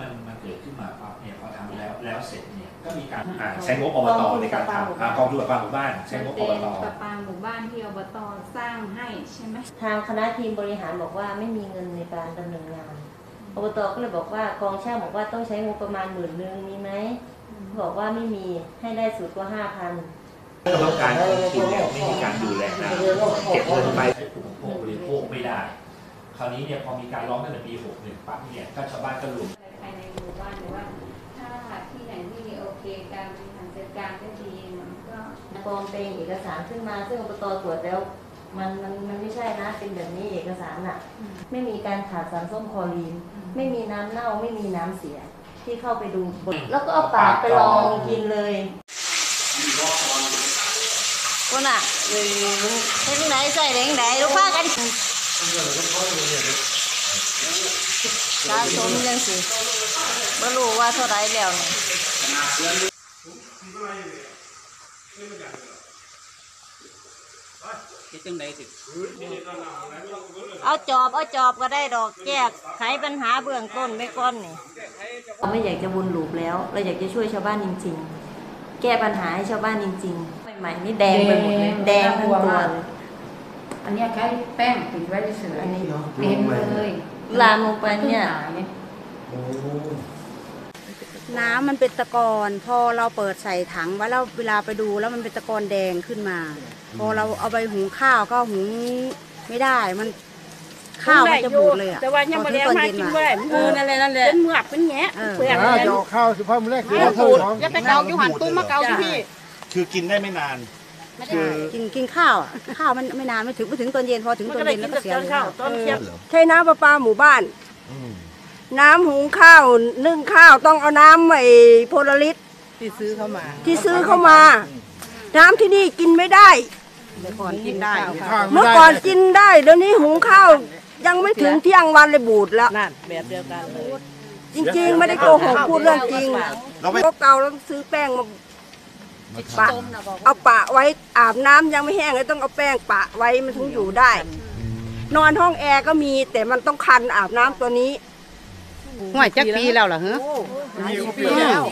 มันมันเกิดขึ้นมาปั๊บเนี่ยพอทำแล้วแล้วเสร็จเนี่ยก็มีการอ่าใช้งบอบตในการทำอ่ากองทุนประปาหมู่บ้านใช้งบอบเป็นตประปาหมู่บ้านที่อบตสร้างให้ใช่ไหมทางคณะทีมบริหารบอกว่าไม่มีเงินในการดำเนินงานอบตก็เลยบอกว่ากองช่างบอกว่าต้องใช้งบประมาณหมื่นนึงมีไหมบอกว่าไม่มีให้ได้สุดกว่าห้าพันกรรมการกองทุนเนี่ยไม่มีการดูแลนะเก็บเงินไป ราวนี้เนี่ยพอมีการร้องตั้งแต่ปี61ปั๊บเนี่ยก็ชาวบ้านก็รวมภายในหมู่บ้านหรือว่า ถ้าที่ไหนที่โอเคการบริหารจัดการได้ดีมันก็ปลอมเป็นเอกสารขึ้นมาซึ่งอบตตรวจแล้ว มันมันมันไม่ใช่นะเป็นแบบนี้เอกสารน่ะ ไม่มีการขาดสารส้มคลอรีน ไม่มีน้ำเน่าไม่มีน้ำเสีย ที่เข้าไปดูบทแล้วก็เอาปากไปลองกินเลยคนอะเห็นไหนใส่แดงไหนลูกค้ากัน สะสมยังสิไม่รู้ว่าเท่าไรแล้วนี่เอาจอบ เอาจอบก็ได้ดอกแก้ไขปัญหาเบื้องต้นไม่ก้อนนี่เราไม่อยากจะวนลูปแล้ว เราอยากจะช่วยชาวบ้านจริง ๆ แก้ปัญหาให้ชาวบ้านจริง ๆ ใหม่ๆนี่แดงไปหมดเลยแดงทั้งตัวเลย อันเนี้ยใช้แป้งปิดไว้เฉยอันนี้เต็มเลยลามลงไปเนี่ยน้ำมันเป็นตะกอนพอเราเปิดใส่ถังไว้แล้วเวลาไปดูแล้วมันเป็นตะกอนแดงขึ้นมา พอเราเอาไปหุงข้าวก็หุงไม่ได้มันข้าวมันจะบูดเลยอะแต่ว่ายังบ่ได้เอามากินบ่ได้มันเออนั่นแหละนั่นแหละเป็นเมือกเป็นแงะเออเปลือกอ่าเลยจะเอาข้าวสิพ่อมื้อแรกไม่ต้องขูดอย่าไปเกาอยู่หันตุ้มมาเกาที่พี่ คือกินได้ไม่นาน ไม่ได้ กินกินข้าวอะข้าวมันไม่นานไม่ถึงไม่ถึงตอนเย็นพอถึงมันตอนก็ได้เย็นกิแล้วนก็แต่เสียเลยตอนเช้าตอนเที่ยงใช้น้ำประปาหมู่บ้านน้ำหุงข้าวนึ่งข้าวต้องเอาน้ำไอ้โพลาริสที่ซื้อเข้ามาที่ซื้อเข้ามา น้ำที่นี่กินไม่ได้ เดี๋ยวก่อนกินได้ข้าวไม่เมื่อได้ก่อนกินได้เดี๋ยวนี้หุงข้าวยังไม่ถึงเที่ยงวันเลยบูดแล้ว นั่นแบบเดียวกันเลยจริงๆ ไม่ได้โกหกพูดเรื่องจริงเราไปก็เกาแล้วซื้อแป้งมา ปะเอาปะไว้อาบน้ำยังไม่แห้งเลยต้องเอาแป้งปะไว้มันถึงอยู่ได้ นอนห้องแอร์ก็มีแต่มันต้องคันอาบน้ำตัวนี้ห่วยจักปีแล้วเหรอฮะปีแล้ว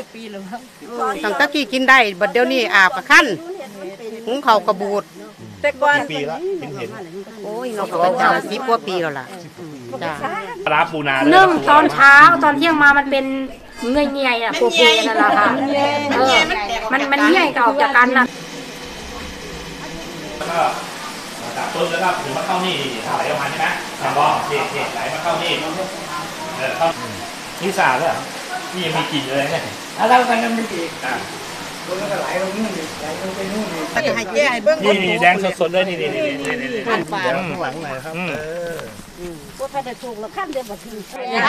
ตั้งแต่กี้กินได้บัดเดี๋ยวนี้อาบกับขั้นหุงข้าวกระบูด แต่ก่อน ปีละเห็นเห็นโอ้ยเราก็เป็นเจ้าสิบกว่าปีแล้วล่ะจ้าปลาปูนานึ่งตอนเช้าตอนเที่ยงมามันเป็นเงื่อยเงียอะโปรเนั่นแหละค่ะเออมันมันเงียก็ออกจากกันน่ะแล้วก็จากต้นแล้วก็ถึงมาเข้านี่นี่ไหลออกมาใช่ไหมลำบองนี่นี่ไหลมาเข้านี่เออเข้านี่สาดเลยเหรอนี่ยังมีกลิ่นเลยเนี่ย แล้วกันมั นอีกอะให้แก้ให้เบิ่งนี่นี่แดงสดๆเลยนี่นี่นี่นี่นี่นี่ข้างหลังไหนอยครับอืมเออ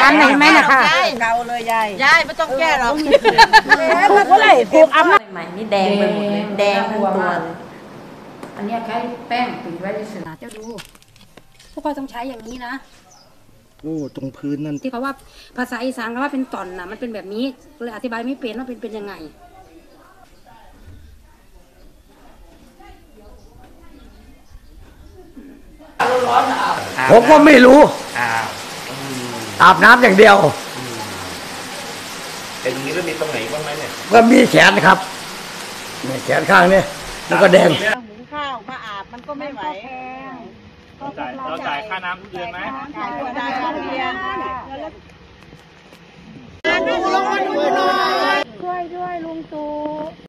อันไหนไหมนะคะเกาเลยยายยายไม่ต้องแก้หรอกถูกอะไรถูกอำนาจใหม่ๆนี่แดงไปหมดเลยแดงทั้งตัวเลยอันเนี้ยใช้แป้งปิดไว้เฉยเจ้าดูพวกเราต้องใช้อย่างนี้นะโอ้ตรงพื้นนั่นที่เขาว่าภาษาอีสานเขาว่าเป็นตอนนะมันเป็นแบบนี้เลยอธิบายไม่เป็นว่าเป็นเป็นยังไง ผมก็ไม่รู้อ้าวอาบน้ำอย่างเดียว แต่ตรงนี้แล้วมีตรงไหนบ้างไหมเนี่ยก็มีแขนครับเนี่ยแขนข้างเนี่ยมันก็แดง หุงข้าวมาอาบมันก็ไม่ไหวเราจ่ายเราจ่ายค่าน้ำทุกเดือนไหมจ่ายก็ได้ค่าเรียนช่วยด้วยลุงตู่